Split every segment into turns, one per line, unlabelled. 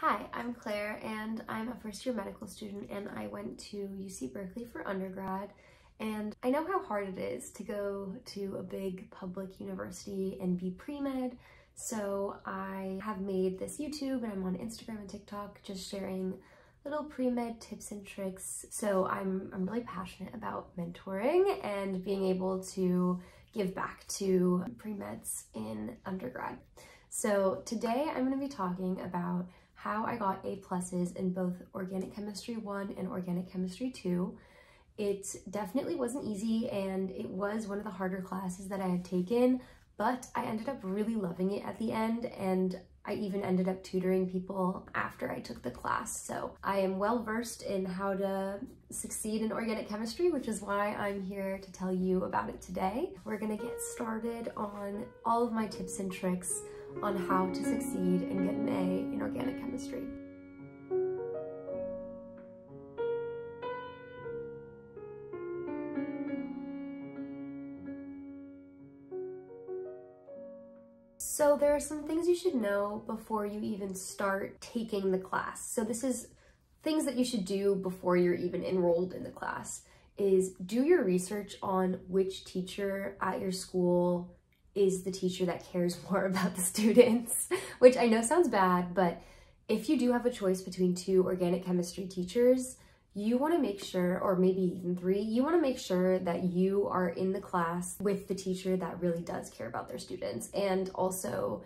Hi, I'm Claire and I'm a first year medical student and I went to UC Berkeley for undergrad and I know how hard it is to go to a big public university and be pre-med so I have made this YouTube and I'm on Instagram and TikTok just sharing little pre-med tips and tricks. So I'm, I'm really passionate about mentoring and being able to give back to pre-meds in undergrad. So today I'm going to be talking about how I got A pluses in both Organic Chemistry 1 and Organic Chemistry 2. It definitely wasn't easy and it was one of the harder classes that I had taken, but I ended up really loving it at the end and I even ended up tutoring people after I took the class. So I am well versed in how to succeed in organic chemistry, which is why I'm here to tell you about it today. We're gonna get started on all of my tips and tricks on how to succeed and get an A in organic chemistry. So there are some things you should know before you even start taking the class. So this is things that you should do before you're even enrolled in the class is do your research on which teacher at your school is the teacher that cares more about the students, which I know sounds bad, but if you do have a choice between two organic chemistry teachers, you want to make sure, or maybe even three, you want to make sure that you are in the class with the teacher that really does care about their students and also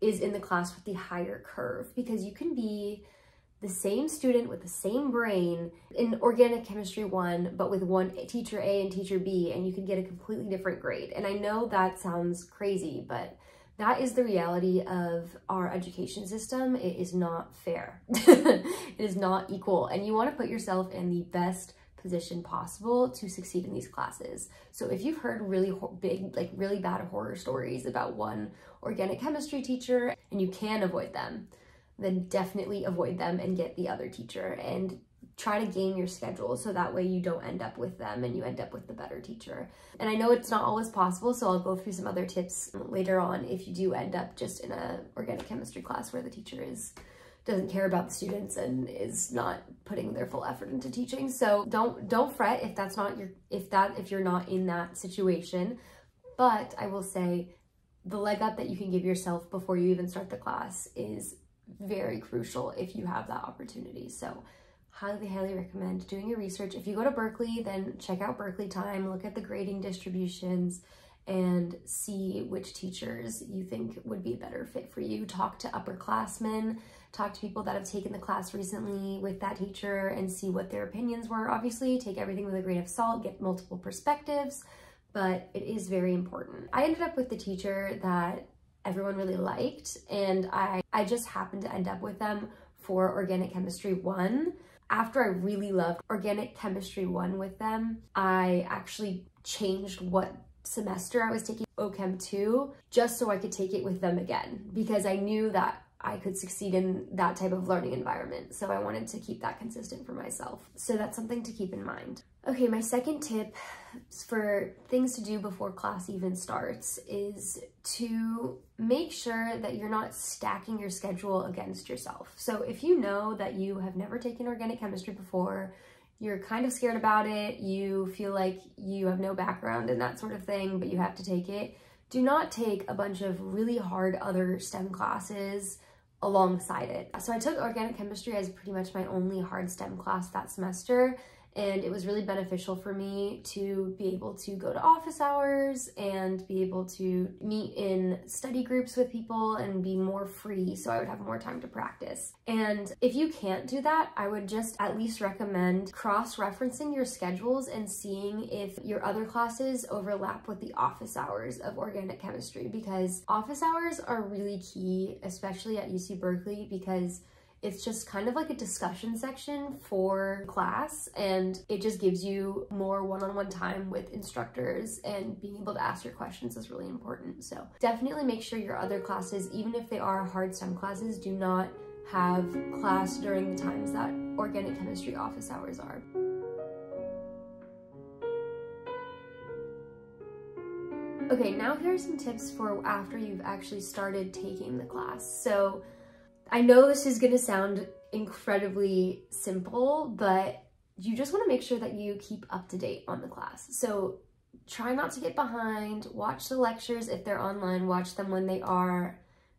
is in the class with the higher curve because you can be the same student with the same brain in organic chemistry one, but with one teacher A and teacher B, and you can get a completely different grade. And I know that sounds crazy, but that is the reality of our education system. It is not fair. it is not equal. And you want to put yourself in the best position possible to succeed in these classes. So if you've heard really big, like really bad horror stories about one organic chemistry teacher and you can avoid them, then definitely avoid them and get the other teacher and try to game your schedule so that way you don't end up with them and you end up with the better teacher. And I know it's not always possible, so I'll go through some other tips later on if you do end up just in a organic chemistry class where the teacher is doesn't care about the students and is not putting their full effort into teaching. So don't don't fret if that's not your if that if you're not in that situation. But I will say the leg up that you can give yourself before you even start the class is very crucial if you have that opportunity. So highly, highly recommend doing your research. If you go to Berkeley, then check out Berkeley Time, look at the grading distributions, and see which teachers you think would be a better fit for you. Talk to upperclassmen, talk to people that have taken the class recently with that teacher and see what their opinions were. Obviously, take everything with a grain of salt, get multiple perspectives, but it is very important. I ended up with the teacher that everyone really liked and I, I just happened to end up with them for Organic Chemistry 1. After I really loved Organic Chemistry 1 with them, I actually changed what semester I was taking OChem 2 just so I could take it with them again because I knew that I could succeed in that type of learning environment. So I wanted to keep that consistent for myself. So that's something to keep in mind. Okay, my second tip for things to do before class even starts is to make sure that you're not stacking your schedule against yourself. So if you know that you have never taken organic chemistry before, you're kind of scared about it, you feel like you have no background in that sort of thing, but you have to take it, do not take a bunch of really hard other STEM classes alongside it. So I took organic chemistry as pretty much my only hard STEM class that semester and it was really beneficial for me to be able to go to office hours and be able to meet in study groups with people and be more free so I would have more time to practice. And if you can't do that, I would just at least recommend cross-referencing your schedules and seeing if your other classes overlap with the office hours of organic chemistry because office hours are really key, especially at UC Berkeley because it's just kind of like a discussion section for class and it just gives you more one-on-one -on -one time with instructors and being able to ask your questions is really important. So definitely make sure your other classes, even if they are hard STEM classes, do not have class during the times that organic chemistry office hours are. Okay, now here are some tips for after you've actually started taking the class. So I know this is gonna sound incredibly simple, but you just wanna make sure that you keep up to date on the class. So try not to get behind, watch the lectures if they're online, watch them when they are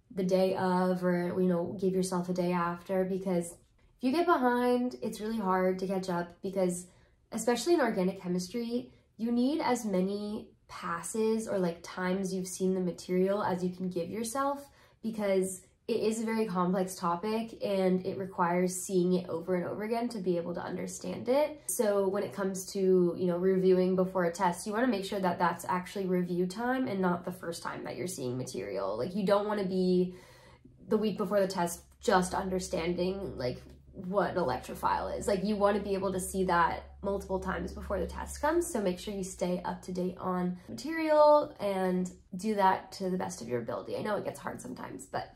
the day of or, you know, give yourself a day after because if you get behind, it's really hard to catch up because especially in organic chemistry, you need as many passes or like times you've seen the material as you can give yourself because it is a very complex topic and it requires seeing it over and over again to be able to understand it. So when it comes to, you know, reviewing before a test, you want to make sure that that's actually review time and not the first time that you're seeing material. Like you don't want to be the week before the test just understanding like what an electrophile is. Like you want to be able to see that multiple times before the test comes. So make sure you stay up to date on material and do that to the best of your ability. I know it gets hard sometimes, but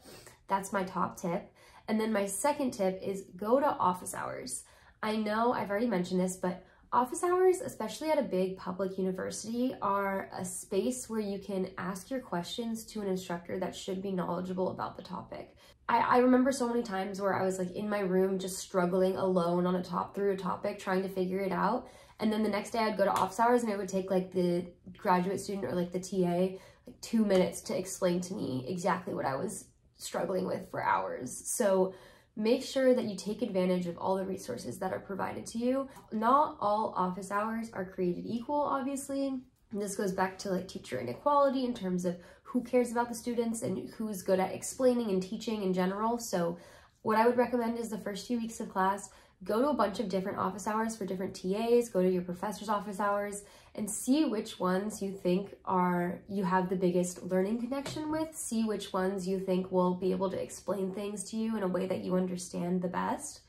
that's my top tip. And then my second tip is go to office hours. I know I've already mentioned this, but office hours, especially at a big public university, are a space where you can ask your questions to an instructor that should be knowledgeable about the topic. I, I remember so many times where I was like in my room just struggling alone on a top through a topic, trying to figure it out. And then the next day I'd go to office hours and it would take like the graduate student or like the TA like two minutes to explain to me exactly what I was struggling with for hours. So make sure that you take advantage of all the resources that are provided to you. Not all office hours are created equal, obviously. And this goes back to like teacher inequality in terms of who cares about the students and who's good at explaining and teaching in general. So what I would recommend is the first few weeks of class, go to a bunch of different office hours for different TAs, go to your professor's office hours, and see which ones you think are you have the biggest learning connection with. See which ones you think will be able to explain things to you in a way that you understand the best.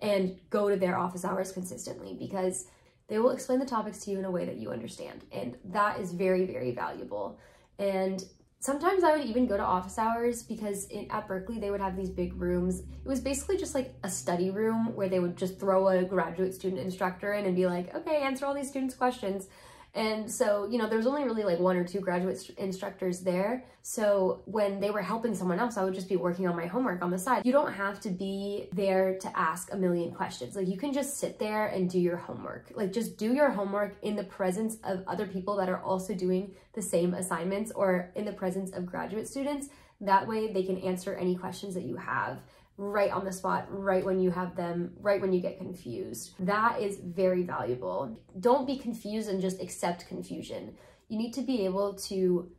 And go to their office hours consistently because they will explain the topics to you in a way that you understand. And that is very, very valuable. And Sometimes I would even go to office hours because in, at Berkeley they would have these big rooms. It was basically just like a study room where they would just throw a graduate student instructor in and be like, okay, answer all these students' questions. And so, you know, there's only really like one or two graduate instructors there. So when they were helping someone else, I would just be working on my homework on the side. You don't have to be there to ask a million questions. Like you can just sit there and do your homework. Like just do your homework in the presence of other people that are also doing the same assignments or in the presence of graduate students. That way they can answer any questions that you have right on the spot, right when you have them, right when you get confused. That is very valuable. Don't be confused and just accept confusion. You need to be able to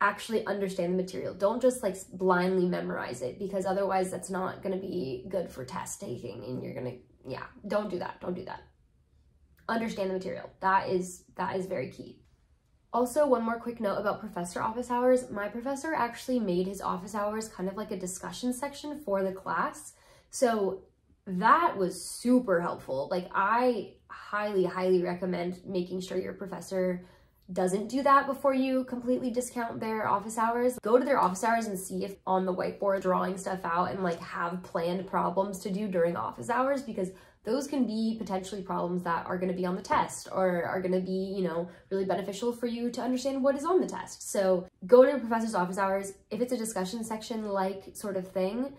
actually understand the material. Don't just like blindly memorize it because otherwise that's not going to be good for test taking and you're going to, yeah, don't do that. Don't do that. Understand the material. That is, that is very key. Also, one more quick note about professor office hours. My professor actually made his office hours kind of like a discussion section for the class. So that was super helpful. Like I highly, highly recommend making sure your professor doesn't do that before you completely discount their office hours. Go to their office hours and see if on the whiteboard drawing stuff out and like have planned problems to do during office hours because those can be potentially problems that are going to be on the test or are going to be, you know, really beneficial for you to understand what is on the test. So go to a professor's office hours. If it's a discussion section like sort of thing,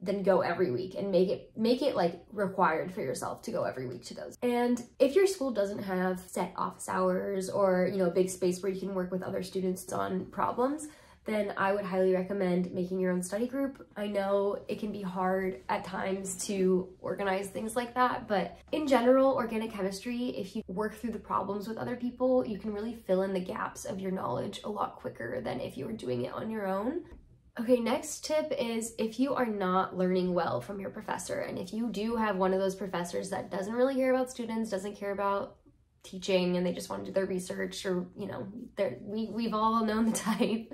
then go every week and make it make it like required for yourself to go every week to those. And if your school doesn't have set office hours or, you know, a big space where you can work with other students on problems, then I would highly recommend making your own study group. I know it can be hard at times to organize things like that, but in general, organic chemistry, if you work through the problems with other people, you can really fill in the gaps of your knowledge a lot quicker than if you were doing it on your own. Okay, next tip is if you are not learning well from your professor, and if you do have one of those professors that doesn't really care about students, doesn't care about teaching and they just want to do their research or you know we, we've all known the type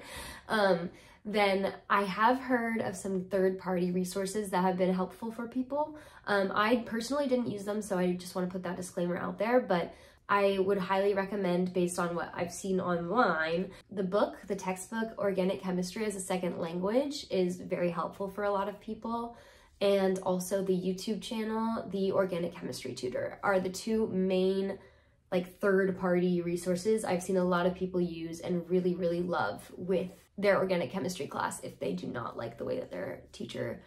um, then I have heard of some third-party resources that have been helpful for people. Um, I personally didn't use them, so I just want to put that disclaimer out there, but I would highly recommend, based on what I've seen online, the book, the textbook, Organic Chemistry as a Second Language is very helpful for a lot of people. And also the YouTube channel, The Organic Chemistry Tutor, are the two main like third party resources I've seen a lot of people use and really, really love with their organic chemistry class if they do not like the way that their teacher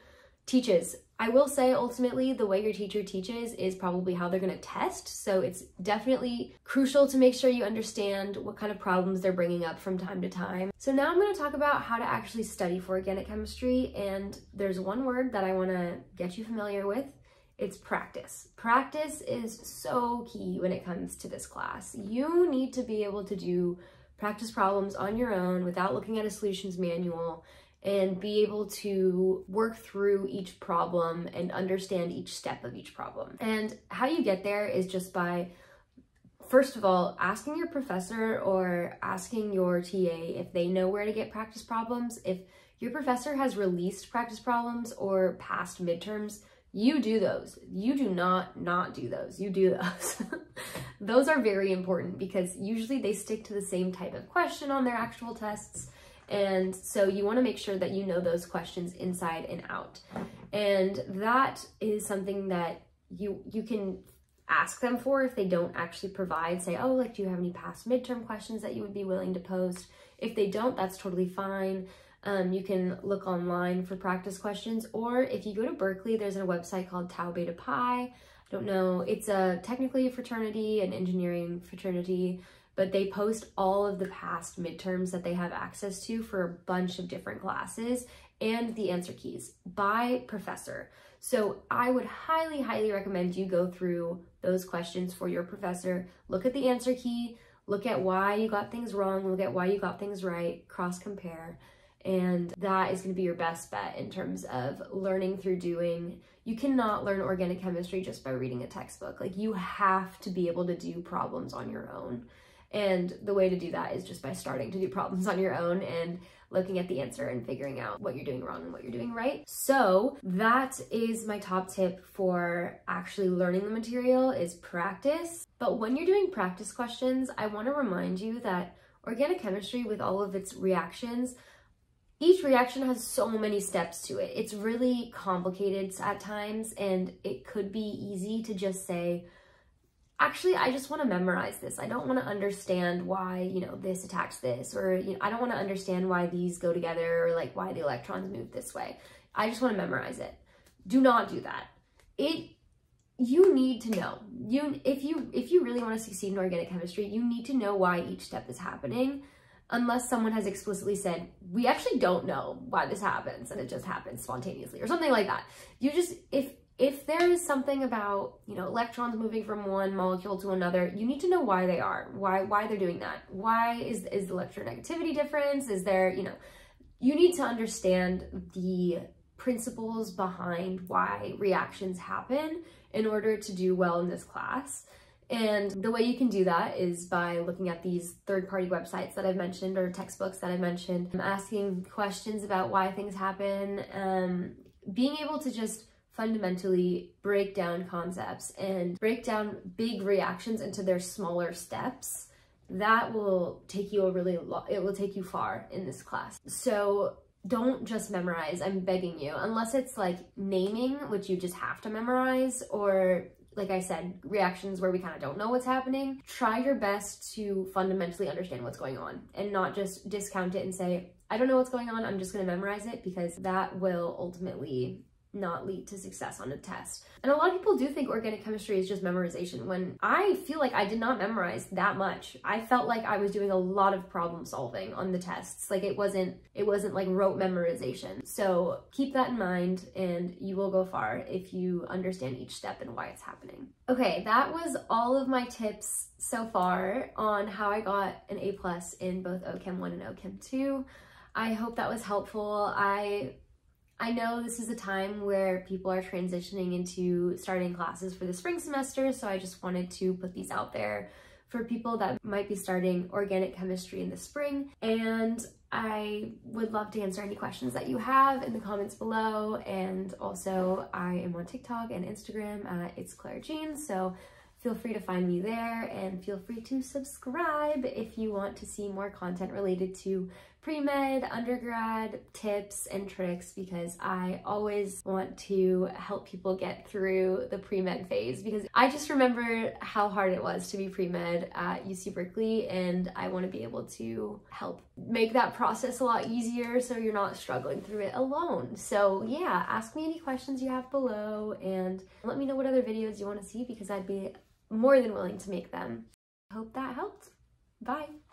teaches. I will say ultimately the way your teacher teaches is probably how they're going to test. So it's definitely crucial to make sure you understand what kind of problems they're bringing up from time to time. So now I'm going to talk about how to actually study for organic chemistry. And there's one word that I want to get you familiar with. It's practice. Practice is so key when it comes to this class. You need to be able to do practice problems on your own without looking at a solutions manual and be able to work through each problem and understand each step of each problem. And how you get there is just by, first of all, asking your professor or asking your TA if they know where to get practice problems. If your professor has released practice problems or past midterms, you do those. You do not not do those. You do those. those are very important because usually they stick to the same type of question on their actual tests and so you want to make sure that you know those questions inside and out. And that is something that you you can ask them for if they don't actually provide. Say, oh, like, do you have any past midterm questions that you would be willing to post? If they don't, that's totally fine. Um, you can look online for practice questions, or if you go to Berkeley, there's a website called Tau Beta Pi. I don't know, it's a technically a fraternity, an engineering fraternity but they post all of the past midterms that they have access to for a bunch of different classes and the answer keys by professor. So I would highly, highly recommend you go through those questions for your professor, look at the answer key, look at why you got things wrong, look at why you got things right, cross compare. And that is to be your best bet in terms of learning through doing. You cannot learn organic chemistry just by reading a textbook. Like you have to be able to do problems on your own. And the way to do that is just by starting to do problems on your own and looking at the answer and figuring out what you're doing wrong and what you're doing right. So that is my top tip for actually learning the material is practice. But when you're doing practice questions, I wanna remind you that organic chemistry with all of its reactions, each reaction has so many steps to it. It's really complicated at times and it could be easy to just say, actually, I just want to memorize this. I don't want to understand why, you know, this attacks this, or, you know, I don't want to understand why these go together, or like why the electrons move this way. I just want to memorize it. Do not do that. It, you need to know. You, if you, if you really want to succeed in organic chemistry, you need to know why each step is happening unless someone has explicitly said, we actually don't know why this happens and it just happens spontaneously or something like that. You just, if if there is something about, you know, electrons moving from one molecule to another, you need to know why they are, why why they're doing that. Why is, is the electronegativity difference? Is there, you know, you need to understand the principles behind why reactions happen in order to do well in this class. And the way you can do that is by looking at these third-party websites that I've mentioned or textbooks that I've mentioned, asking questions about why things happen, um, being able to just fundamentally break down concepts and break down big reactions into their smaller steps, that will take you a really it will take you far in this class. So don't just memorize, I'm begging you, unless it's like naming, which you just have to memorize, or like I said, reactions where we kind of don't know what's happening. Try your best to fundamentally understand what's going on and not just discount it and say, I don't know what's going on, I'm just gonna memorize it because that will ultimately not lead to success on a test. And a lot of people do think organic chemistry is just memorization when I feel like I did not memorize that much. I felt like I was doing a lot of problem solving on the tests. Like it wasn't, it wasn't like rote memorization. So keep that in mind and you will go far if you understand each step and why it's happening. Okay, that was all of my tips so far on how I got an A plus in both OChem 1 and OChem 2. I hope that was helpful. I I know this is a time where people are transitioning into starting classes for the spring semester, so I just wanted to put these out there for people that might be starting organic chemistry in the spring. And I would love to answer any questions that you have in the comments below. And also I am on TikTok and Instagram at It's Claire Jean. So feel free to find me there and feel free to subscribe if you want to see more content related to pre-med, undergrad tips and tricks because I always want to help people get through the pre-med phase because I just remember how hard it was to be pre-med at UC Berkeley and I want to be able to help make that process a lot easier so you're not struggling through it alone. So yeah, ask me any questions you have below and let me know what other videos you want to see because I'd be more than willing to make them. Hope that helped. Bye.